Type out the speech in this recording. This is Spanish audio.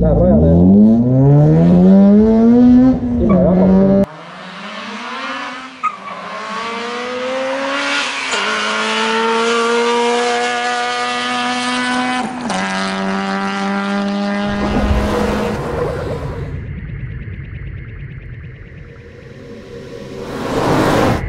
las ruedas.